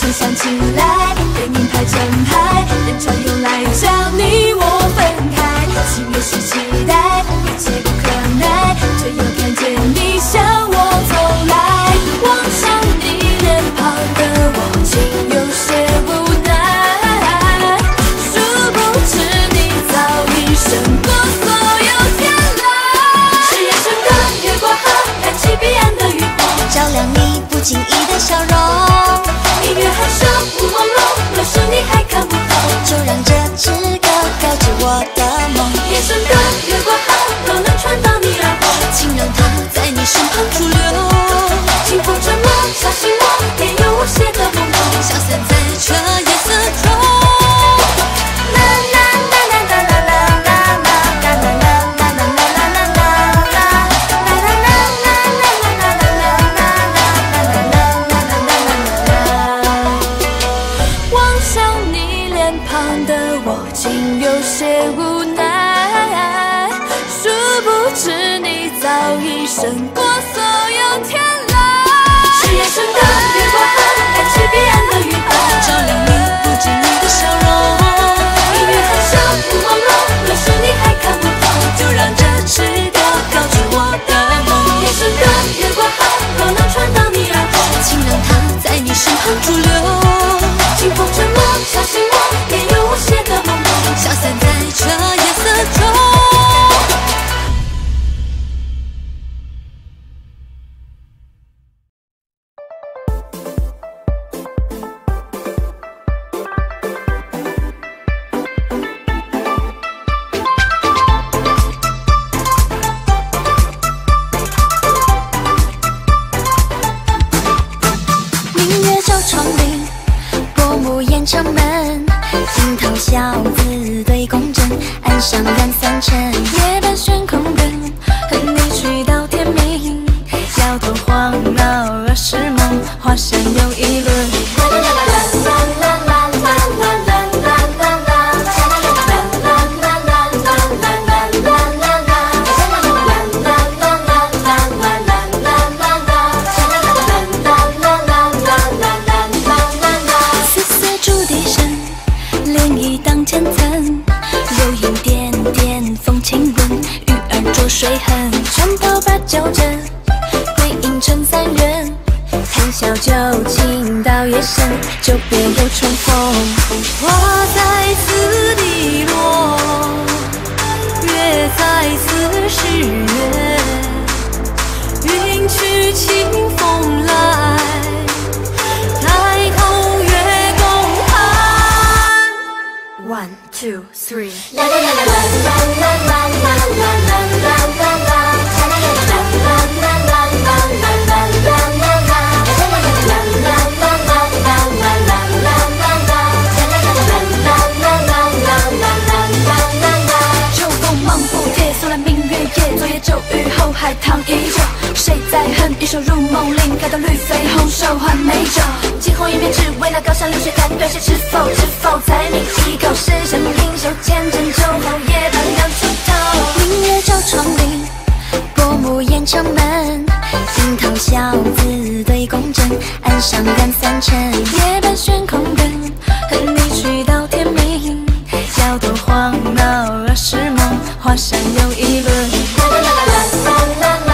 回想起来，电影排成排，人潮涌来将你我分开，心也是期待。One, two, three。秋风忙不迭，送来明月夜，昨夜骤雨后海棠依旧。谁在哼一首入梦令？看到绿肥红瘦换美酒，惊鸿一瞥，只为那高山流水弹断线，是否知否？才抿一口，是生命袖千针酒后夜半两出头。明月照窗棂，薄暮掩城门，樱桃小子对宫枕，岸上赶三程，夜半悬空灯，和你去到天明，摇头晃脑若是梦，华山又一轮。花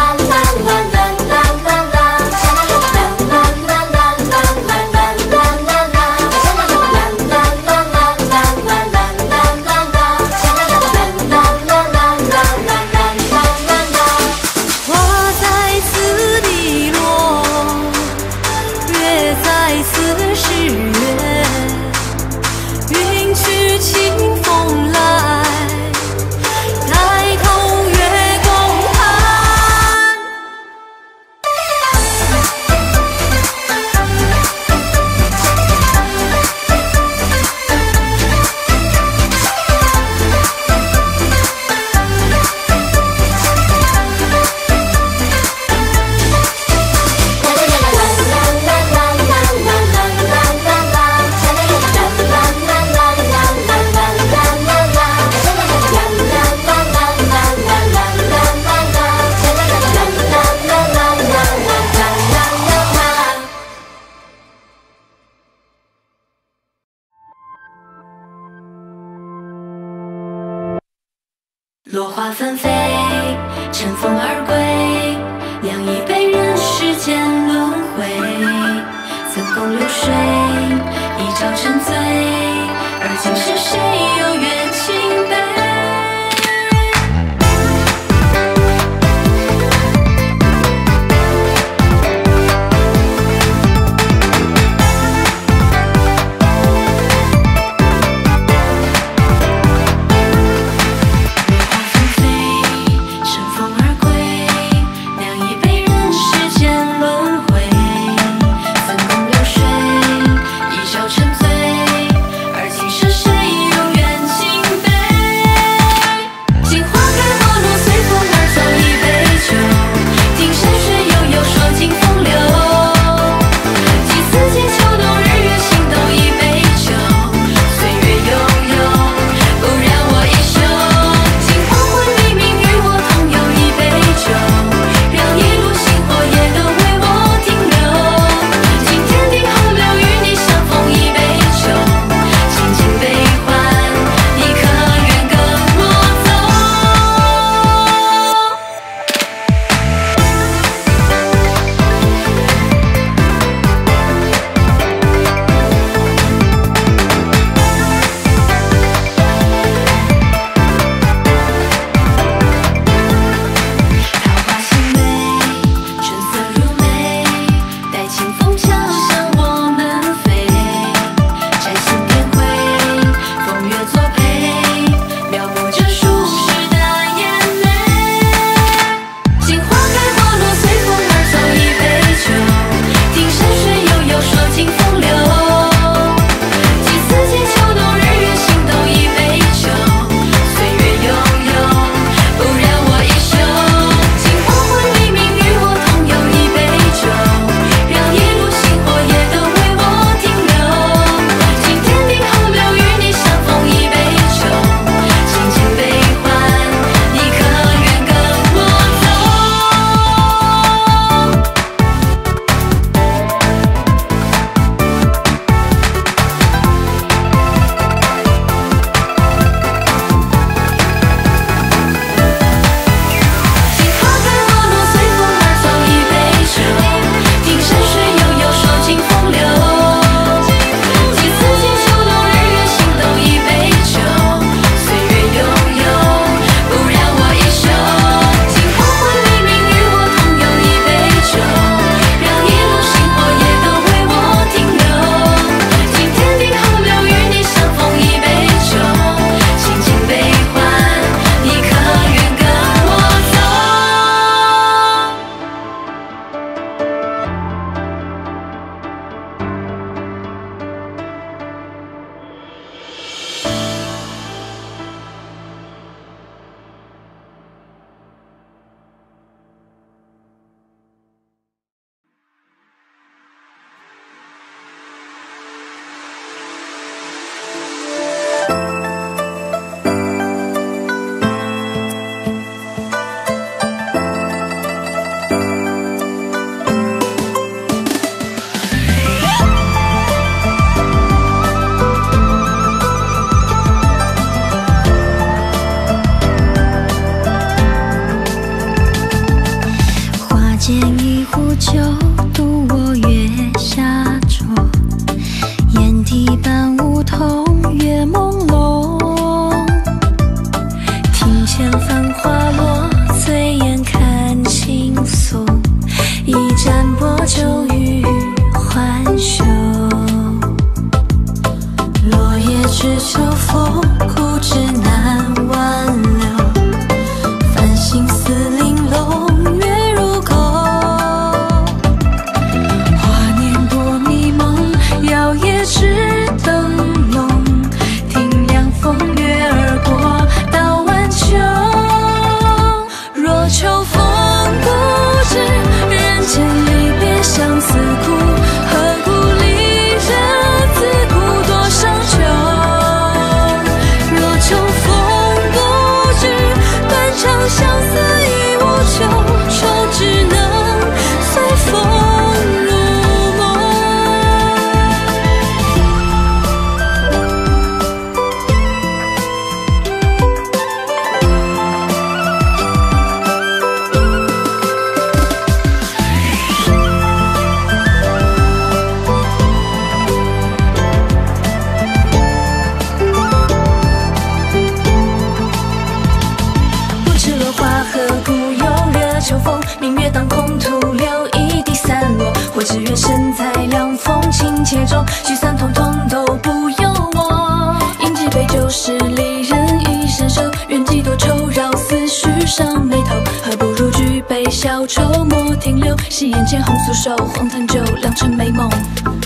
剑红酥手荒唐酒良辰美梦。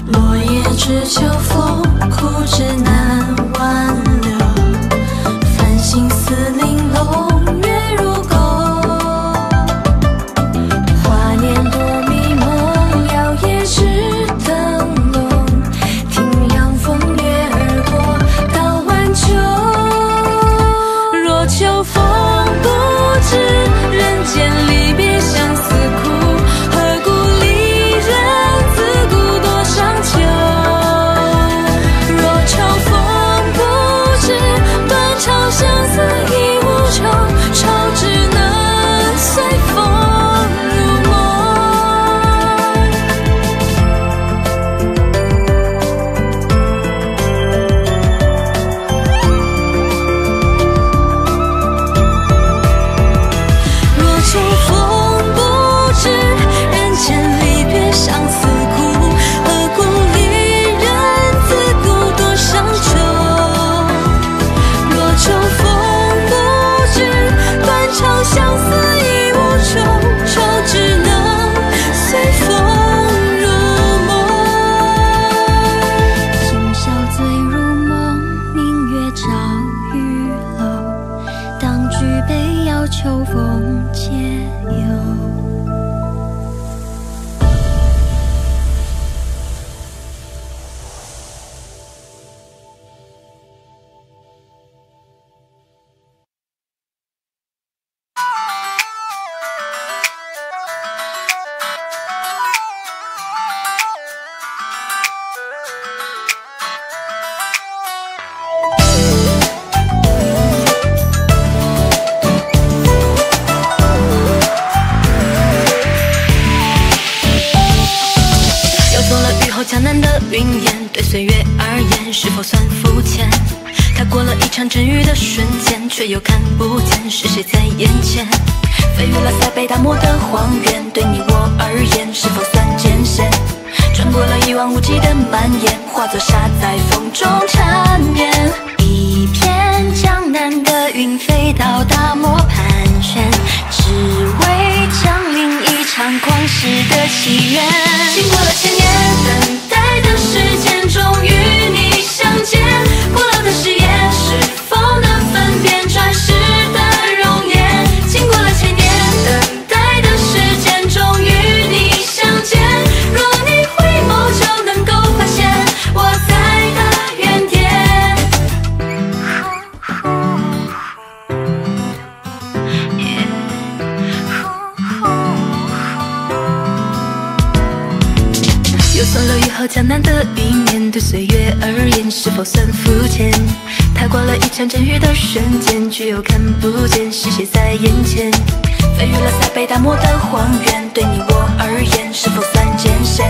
落叶知秋风看阵雨的瞬间，却又看不见，是谁在眼前，飞越了塞北大漠的荒原，对你我而言，是否算艰险？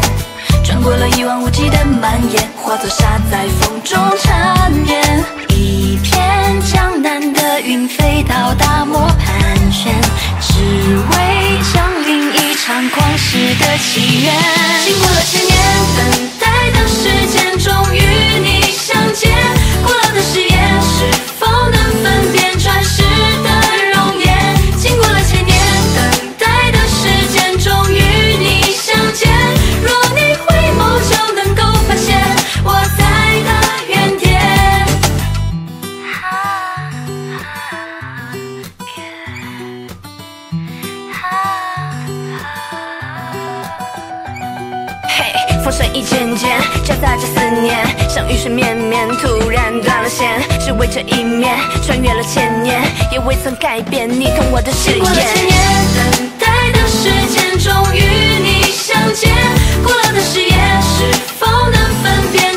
穿过了一望无际的蔓延，化作沙在风中缠绵。一片江南的云飞到大漠盘旋，只为降临一场旷世的祈愿。经过了千年等。为这一面，穿越了千年，也未曾改变你同我的誓言。过了千年，等待的时间终于你相见，古老的誓言是否能分辨？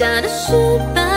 下的石板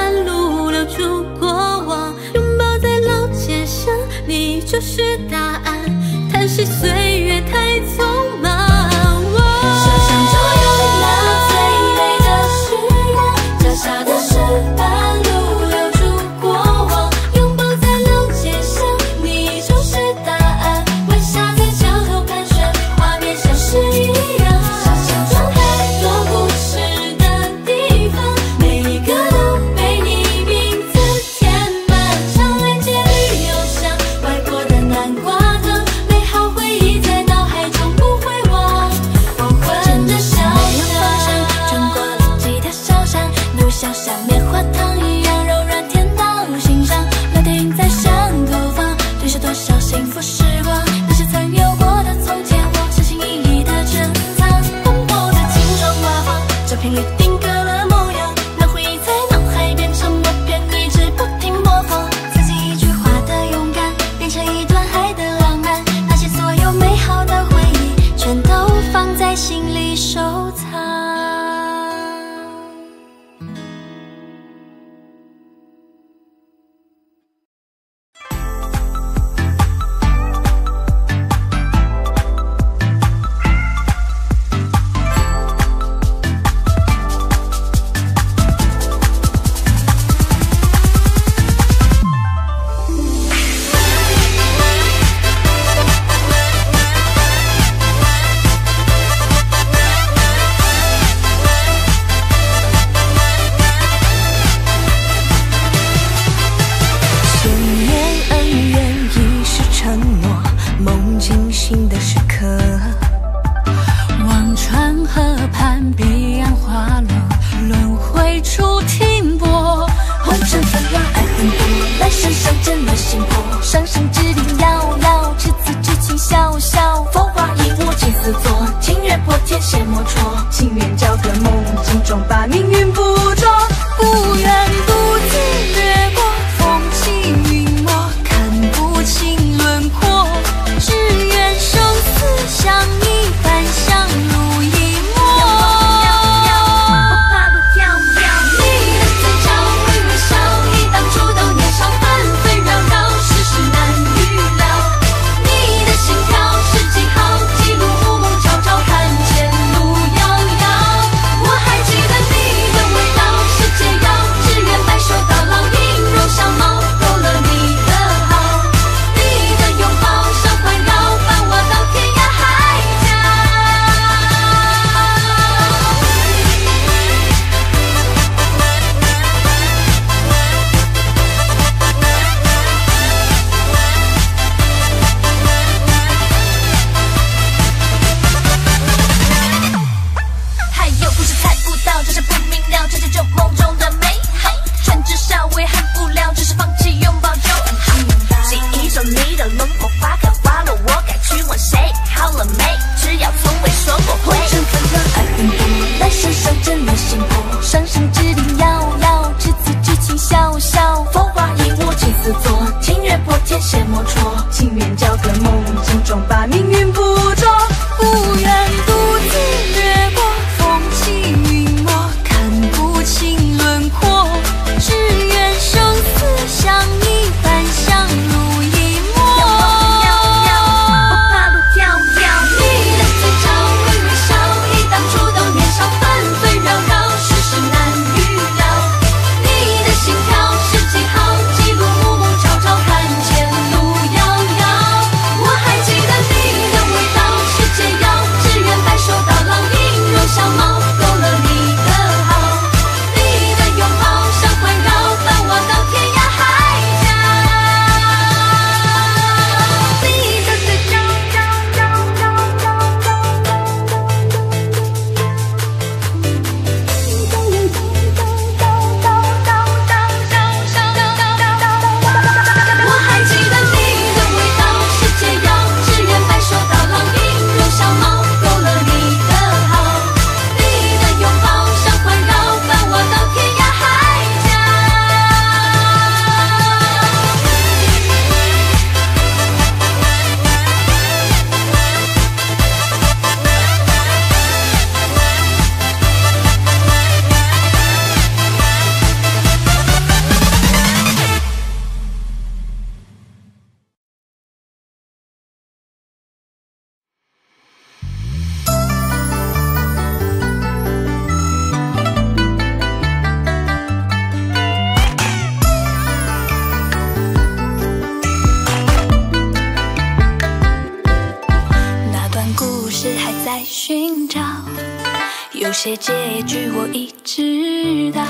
些结局我已知道，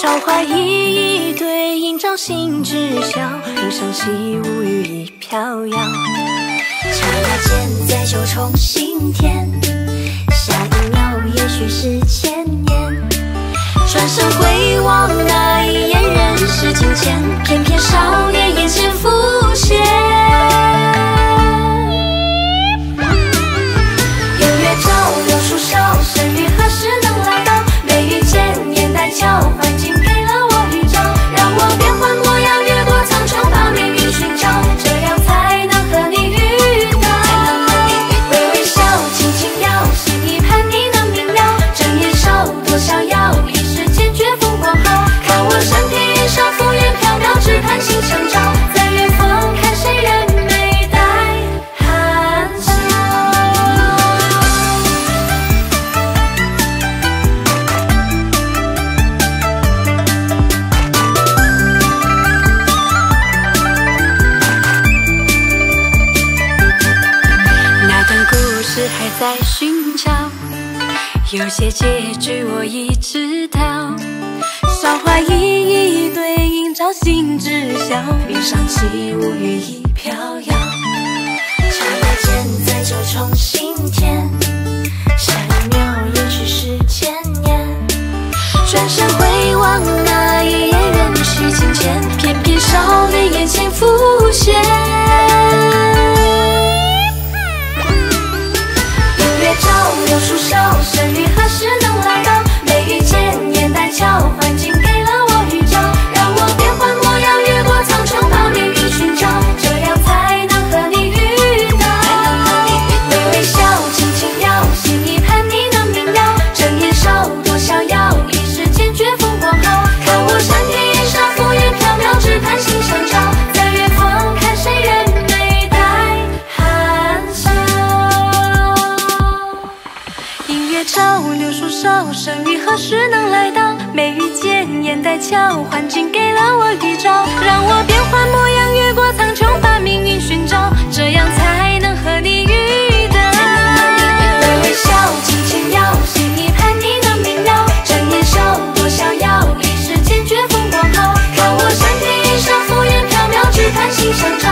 韶华一一对应，朝夕知晓，云上起舞，雨已飘摇。刹那间再就重新填，下一秒也许是千年。转身回望那一眼，人世境迁，偏偏少年眼前在远方，看谁人眉黛含笑。那段故事还在寻找，有些结局我已知道。韶华一一对应，照心知晓，云上起舞，雨已飘摇。刹那间再就重新添，下一秒也许是千年。转身回望那一眼，人世境迁，偏偏少年眼前浮现。何时能来到？眉宇间，眼带交换，竟给了我预兆，让我变换模样，越过苍穹，把命运寻找，这样才能和你遇到。微微笑，轻轻摇，心一盼你能明了，睁眼少，多逍遥，一时间绝风光好。看我山天云上，浮云飘渺，只盼心相照，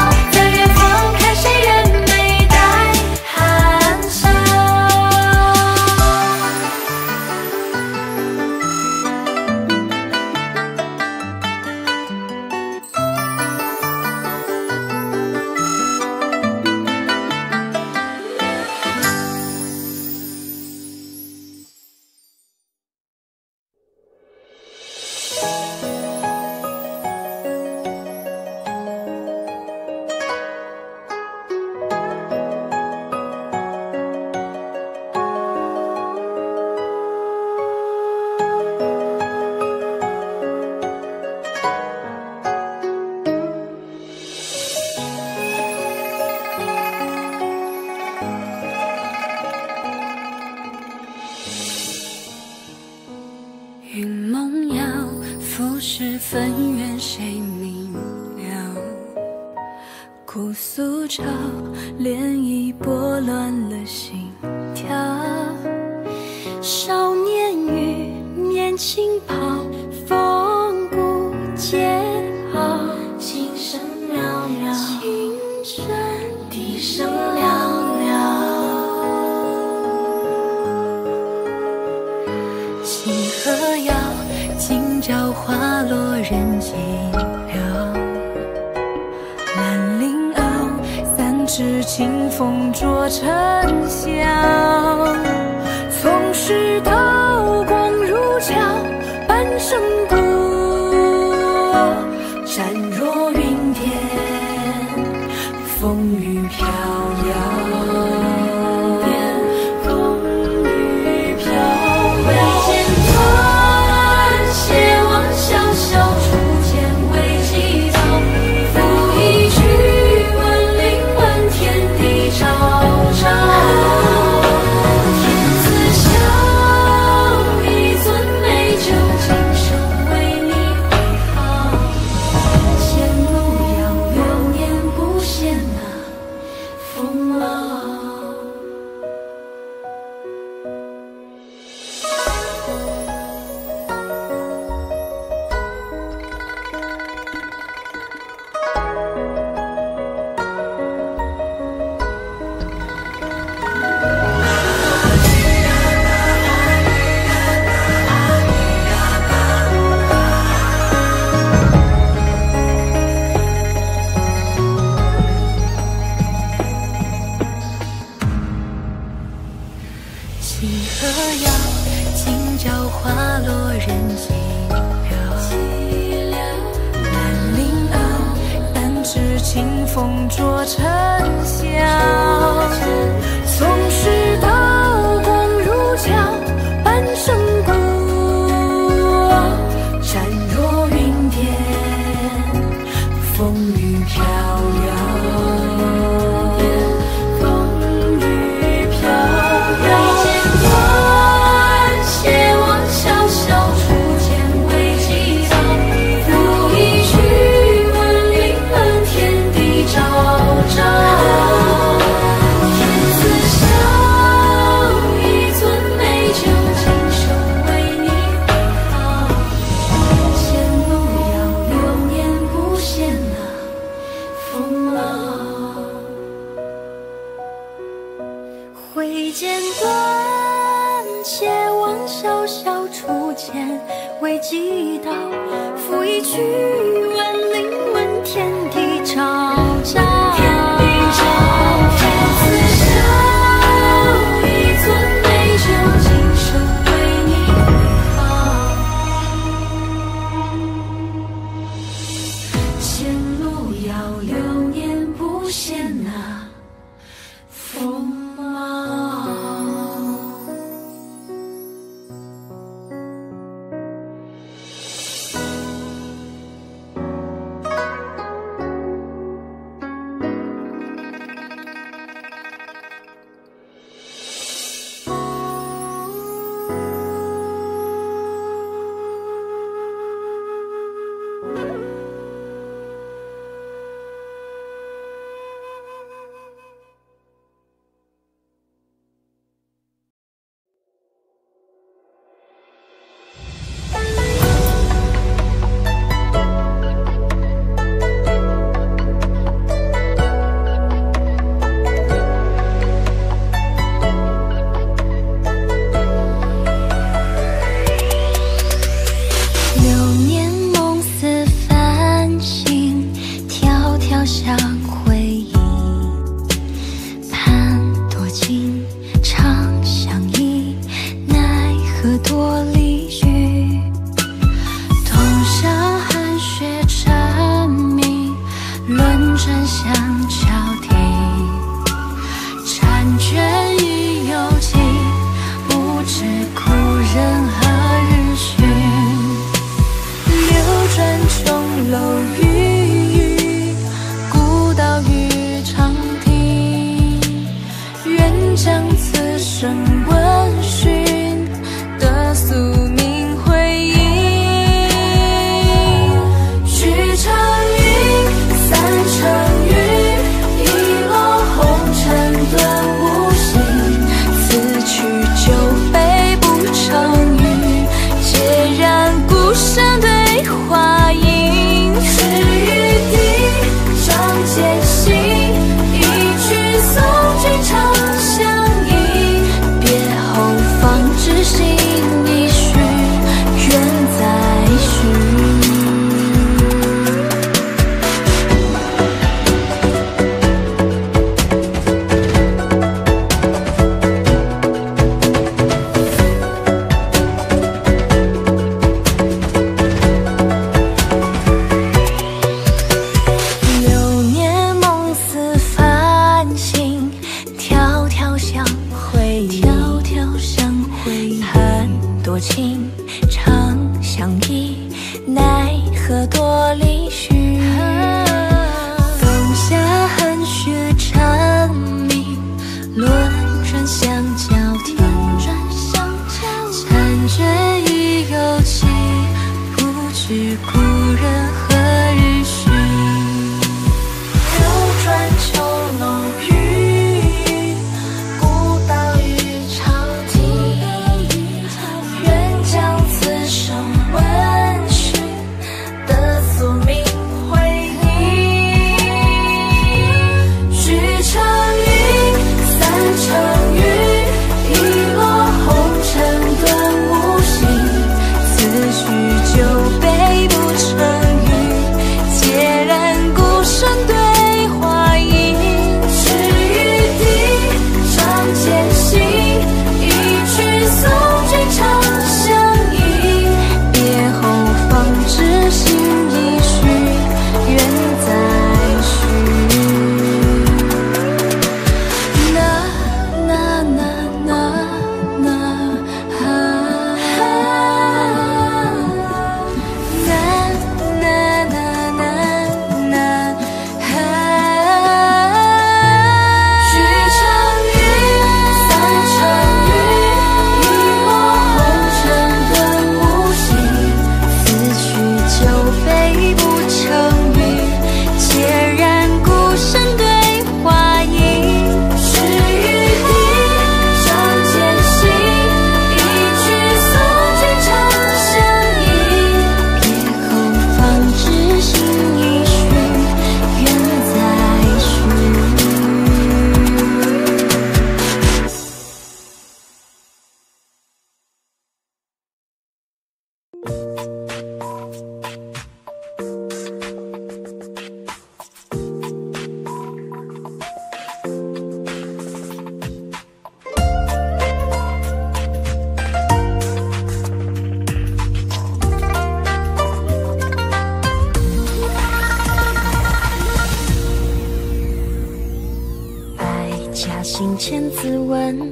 剪断，且望潇潇初见，未及到赋一曲。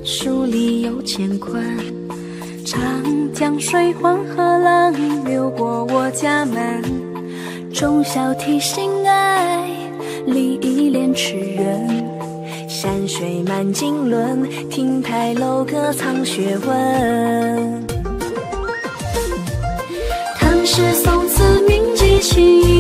书里有乾坤，长江水，黄河浪，流过我家门，忠孝提心爱，礼义廉耻人，山水满经纶，亭台楼阁藏学问，唐诗宋词铭记起。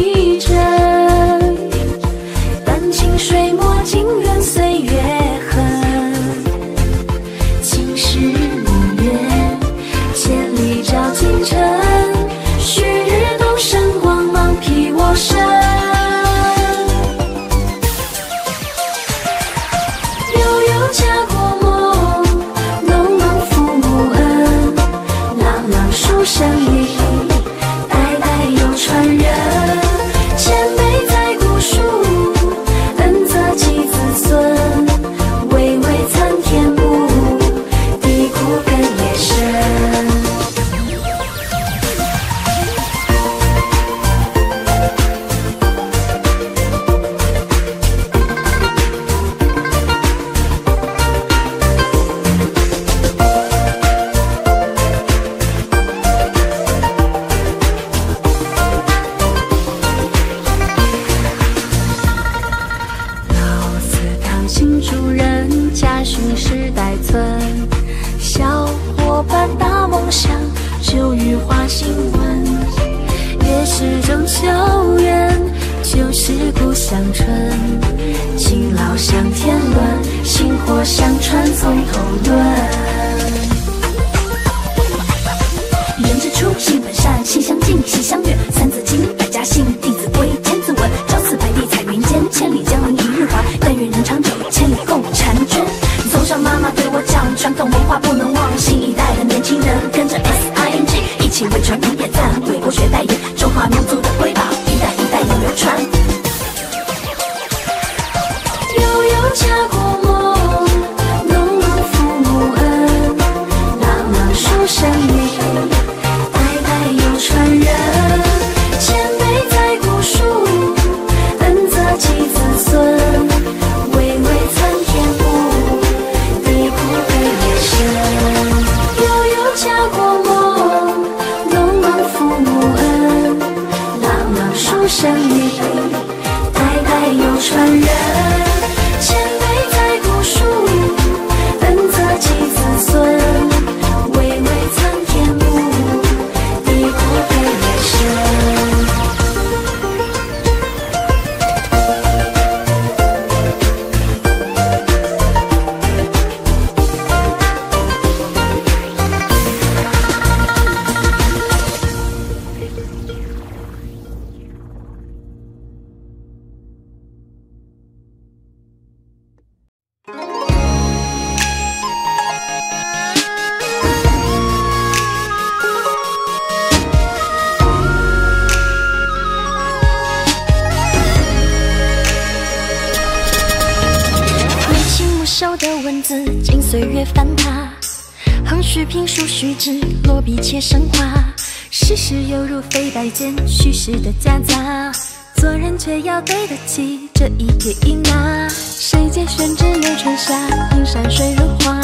犹如飞白间虚实的夹杂，做人却要对得起这一撇一捺。谁借宣纸流春夏，映山水如画，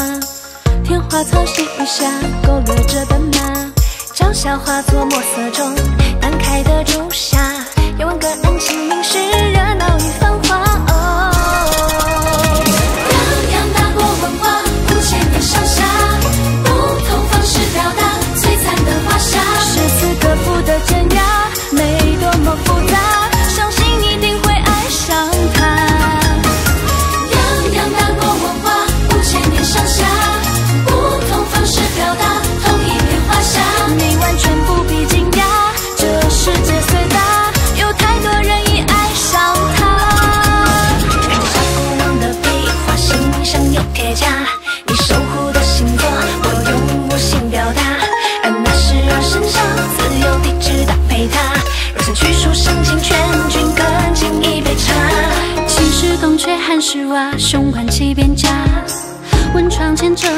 天花草细雨下，勾勒着斑马。朝霞化作墨色中，淡开的朱砂，遥望隔岸清明时，热闹一方。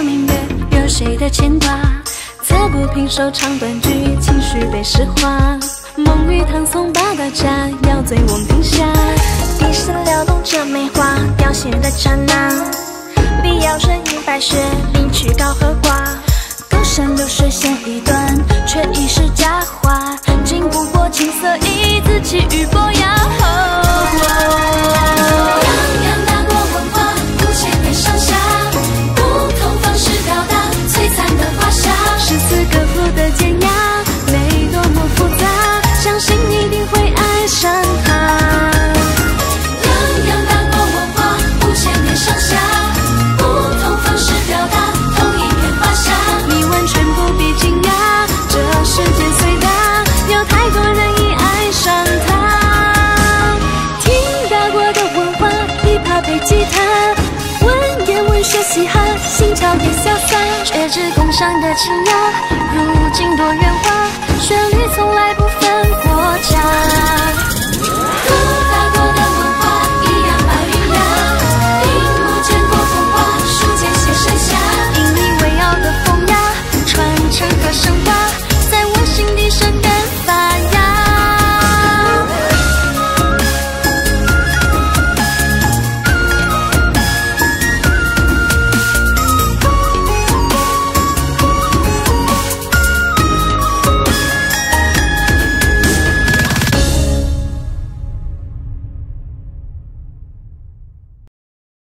明月，有谁的牵挂？侧不平手唱断句，情绪被诗化。梦与唐宋八大家，要醉翁亭下。一丝撩动这梅花凋谢的刹那，必要声饮白雪，领取高和寡。高山流水弦一段，却已是佳话。经不过青涩一字，起雨波摇。上的清雅，如今多远？